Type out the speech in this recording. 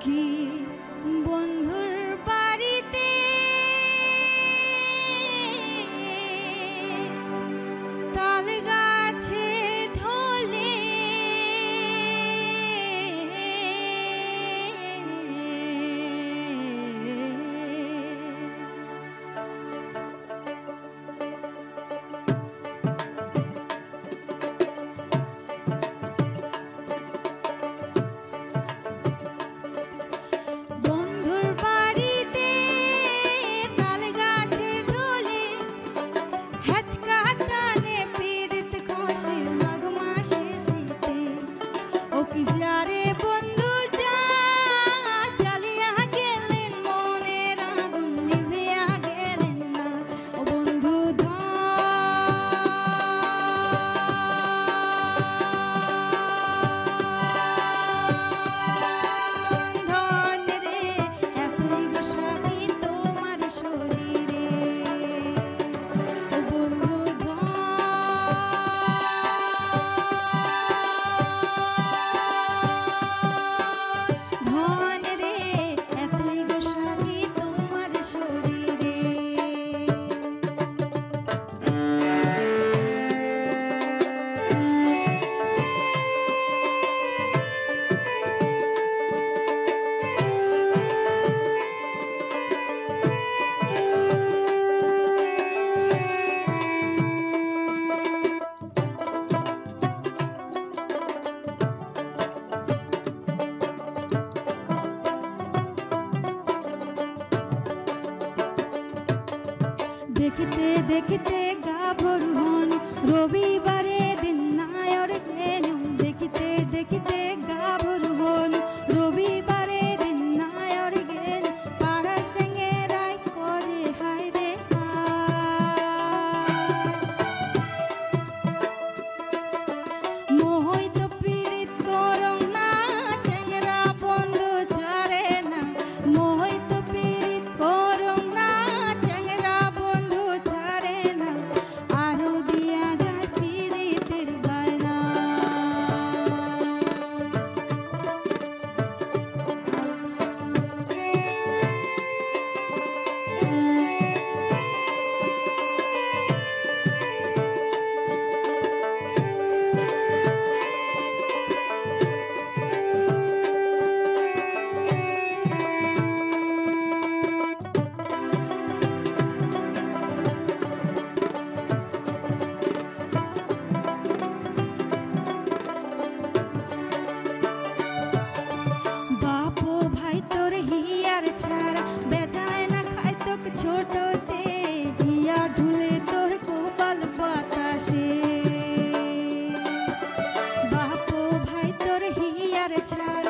aquí. দেখিতে দেখিতে গা হন। রবিবারে দিন নায়র দেখিতে দেখিতে গা হন। ছোটতে দিয়া ঢুলে তোর কপাল বাতাসে। বাপ ভাই তোর হিয়ার ছাড়